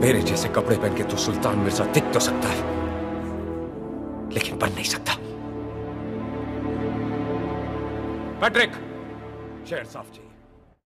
मेरे जैसे कपड़े पहन के तू सुल्तान मिर्ज़ा दिख तो सकता है। लेकिन बन नहीं सकता। पैट्रिक शेर साफ़ चाहिए।